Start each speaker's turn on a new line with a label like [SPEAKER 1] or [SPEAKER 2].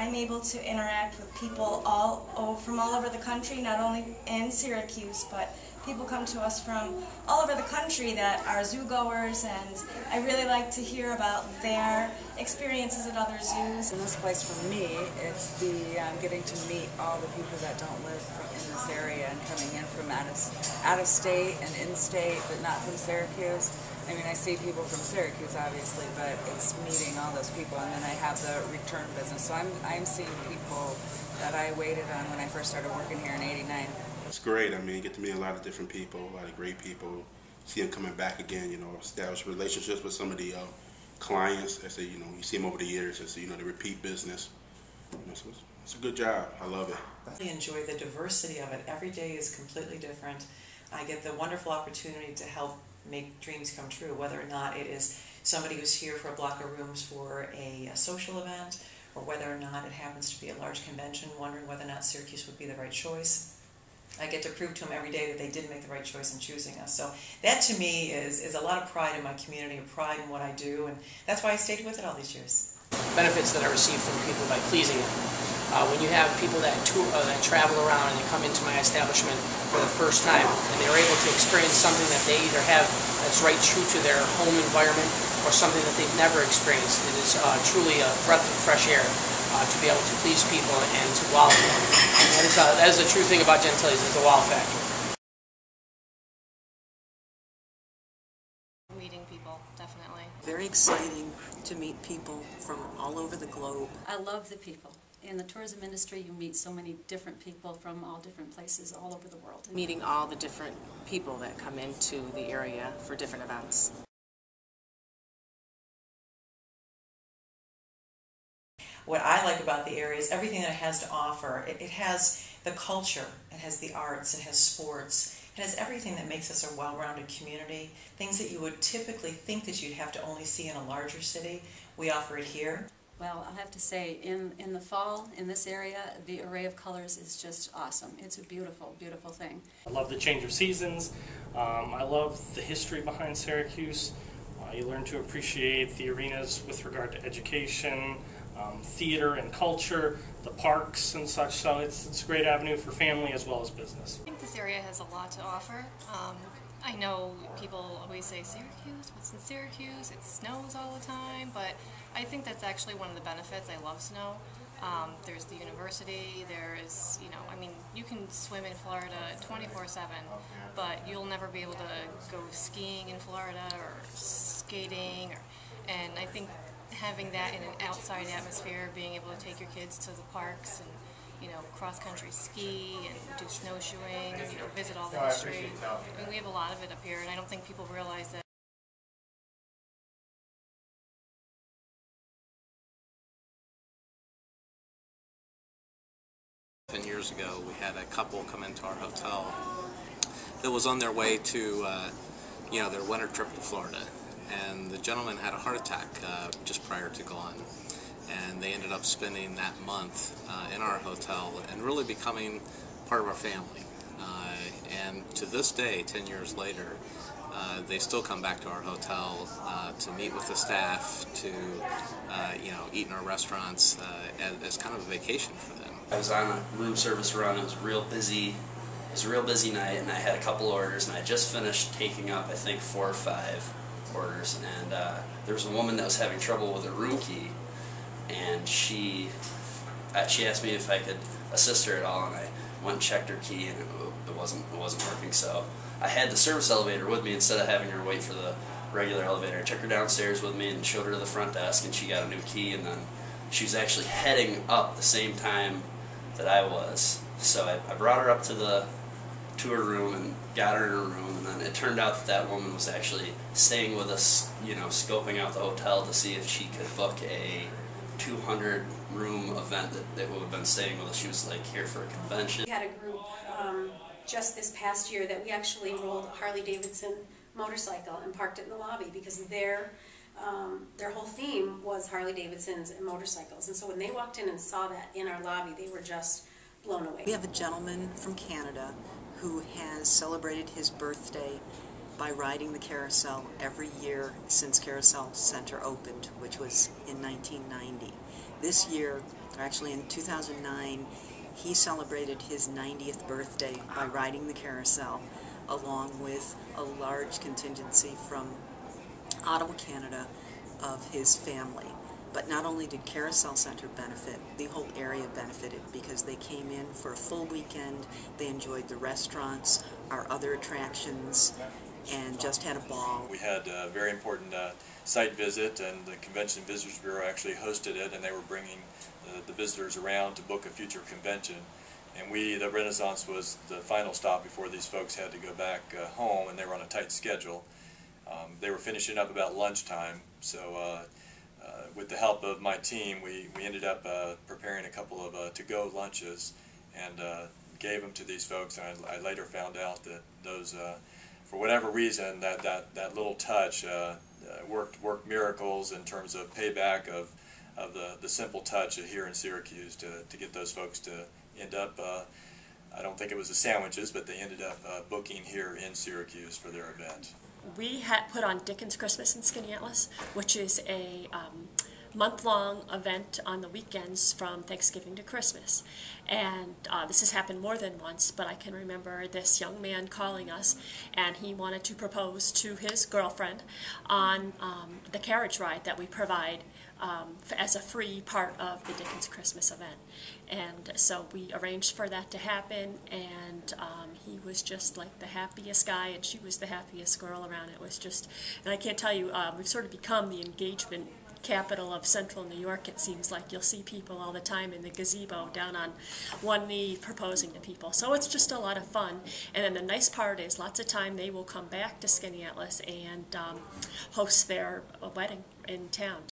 [SPEAKER 1] I'm able to interact with people all from all over the country, not only in Syracuse, but people come to us from all over the country that are zoo goers, and I really like to hear about their experiences at other zoos.
[SPEAKER 2] In this place, for me, it's the um, getting to meet all the people that don't live in this area and coming in from out of, out of state and in state, but not from Syracuse. I mean, I see people from Syracuse, obviously, but it's meeting all those people, and then I have the return business. So I'm, I'm seeing people that I waited on when I first started working here in 89.
[SPEAKER 3] It's great. I mean, you get to meet a lot of different people, a lot of great people. See them coming back again, you know, establish relationships with some of the uh, clients. I say, you know, you see them over the years. I say, you know, the repeat business. You know, so it's, it's a good job. I love it.
[SPEAKER 4] I enjoy the diversity of it. Every day is completely different. I get the wonderful opportunity to help make dreams come true, whether or not it is somebody who's here for a block of rooms for a, a social event, or whether or not it happens to be a large convention, wondering whether or not Syracuse would be the right choice. I get to prove to them every day that they did make the right choice in choosing us. So that to me is, is a lot of pride in my community, a pride in what I do, and that's why I stayed with it all these years.
[SPEAKER 5] Benefits that I receive from people by pleasing them. Uh, when you have people that tour, uh, that travel around and they come into my establishment for the first time and they're able to experience something that they either have that's right true to their home environment or something that they've never experienced, it is uh, truly a breath of fresh air uh, to be able to please people and to wow them. That is, uh, that is the true thing about Gentile's, is the wow factor.
[SPEAKER 6] Meeting people, definitely.
[SPEAKER 7] Very exciting to meet people from all over the globe.
[SPEAKER 8] I love the people. In the tourism industry, you meet so many different people from all different places all over the world.
[SPEAKER 9] Meeting all the different people that come into the area for different events.
[SPEAKER 4] What I like about the area is everything that it has to offer. It, it has the culture, it has the arts, it has sports, it has everything that makes us a well-rounded community. Things that you would typically think that you'd have to only see in a larger city, we offer it here.
[SPEAKER 8] Well, I have to say, in, in the fall, in this area, the array of colors is just awesome. It's a beautiful, beautiful thing.
[SPEAKER 10] I love the change of seasons. Um, I love the history behind Syracuse. Uh, you learn to appreciate the arenas with regard to education, um, theater and culture, the parks and such. So it's, it's a great avenue for family as well as business.
[SPEAKER 6] I think this area has a lot to offer. Um, I know people always say Syracuse, what's in Syracuse? It snows all the time, but I think that's actually one of the benefits. I love snow. Um, there's the university, there is, you know, I mean, you can swim in Florida 24-7, but you'll never be able to go skiing in Florida or skating, or, and I think having that in an outside atmosphere, being able to take your kids to the parks and you know, cross-country ski and do snowshoeing, and, you know, visit all the history. I mean, we have a lot of it up here, and I don't think people realize that.
[SPEAKER 11] Ten years ago, we had a couple come into our hotel that was on their way to, uh, you know, their winter trip to Florida, and the gentleman had a heart attack uh, just prior to going and they ended up spending that month uh, in our hotel and really becoming part of our family. Uh, and to this day, 10 years later, uh, they still come back to our hotel uh, to meet with the staff, to uh, you know eat in our restaurants as, as, kind of a vacation for them.
[SPEAKER 12] I was on a room service run. It was real busy. It was a real busy night, and I had a couple orders, and I just finished taking up I think four or five orders, and there was a woman that was having trouble with her room key, and she uh, she asked me if I could assist her at all, and I went and checked her key, and it, it wasn't it wasn't working. So I had the service elevator with me instead of having her wait for the regular elevator. I took her downstairs with me and showed her to the front desk, and she got a new key, and then she was actually heading up the same time that I was. So I, I brought her up to the to her room and got her in her room, and then it turned out that that woman was actually staying with us, you know, scoping out the hotel to see if she could book a 200 room event that, that would have been staying with us. She was like here for a convention.
[SPEAKER 13] We had a group um, just this past year that we actually rolled a Harley Davidson motorcycle and parked it in the lobby because their um, their whole theme was Harley Davidsons and motorcycles. And so when they walked in and saw that in our lobby, they were just blown away.
[SPEAKER 7] We have a gentleman from Canada who has celebrated his birthday by riding the carousel every year since Carousel Center opened, which was in 1990. This year, or actually in 2009, he celebrated his 90th birthday by riding the carousel along with a large contingency from Ottawa, Canada of his family. But not only did Carousel Center benefit, the whole area benefited because they came in for a full weekend, they enjoyed the restaurants, our other attractions, and just had a ball.
[SPEAKER 14] We had a very important uh, site visit, and the Convention Visitors Bureau actually hosted it, and they were bringing the, the visitors around to book a future convention. And we, the Renaissance was the final stop before these folks had to go back uh, home, and they were on a tight schedule. Um, they were finishing up about lunchtime, so uh, uh, with the help of my team, we, we ended up uh, preparing a couple of uh, to-go lunches and uh, gave them to these folks. And I, I later found out that those, uh, for whatever reason, that, that, that little touch uh, uh, worked worked miracles in terms of payback of, of the, the simple touch here in Syracuse to, to get those folks to end up. Uh, I don't think it was the sandwiches, but they ended up uh, booking here in Syracuse for their event.
[SPEAKER 15] We had put on Dickens Christmas in Skaneateles, which is a um, month-long event on the weekends from Thanksgiving to Christmas. And uh, this has happened more than once, but I can remember this young man calling us, and he wanted to propose to his girlfriend on um, the carriage ride that we provide um, as a free part of the Dickens Christmas event. And so we arranged for that to happen, and um, he was just like the happiest guy, and she was the happiest girl around. It was just, and I can't tell you, uh, we've sort of become the engagement capital of central New York, it seems like. You'll see people all the time in the gazebo down on one knee proposing to people. So it's just a lot of fun. And then the nice part is lots of time they will come back to Skaneateles and um, host their uh, wedding in town.